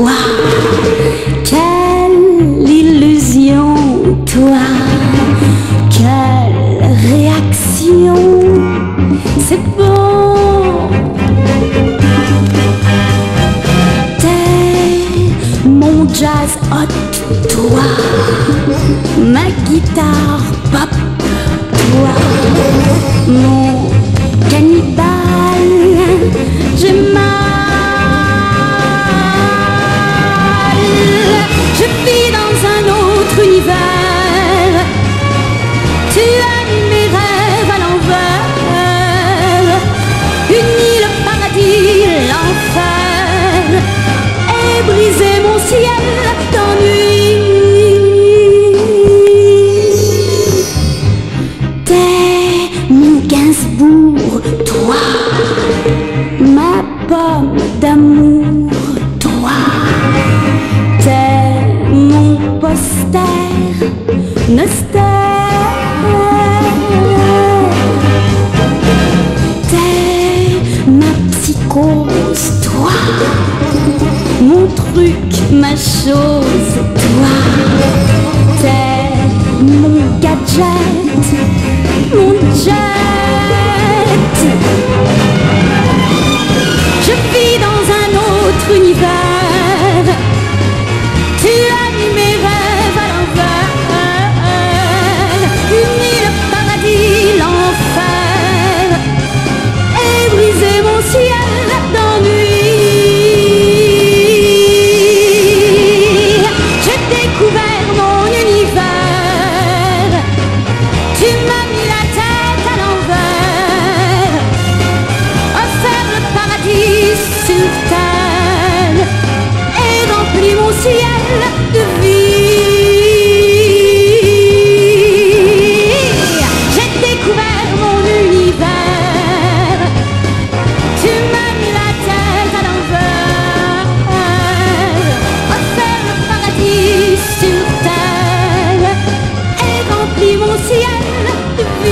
toi. Quelle illusion, toi. Quelle réaction, c'est beau. T'es mon jazz hot, toi. Ma guitare ciel d'ennui. T'es mon Gainsbourg, toi, ma pomme d'amour, toi. T'es mon poster, nostère. T'es ma psychose, toi truc, ma chose, toi, t'es mon gadget. ciel de vie. J'ai découvert mon univers. Tu m'as mis la tête à l'envers. Offert le paradis sur terre et rempli mon ciel de vie.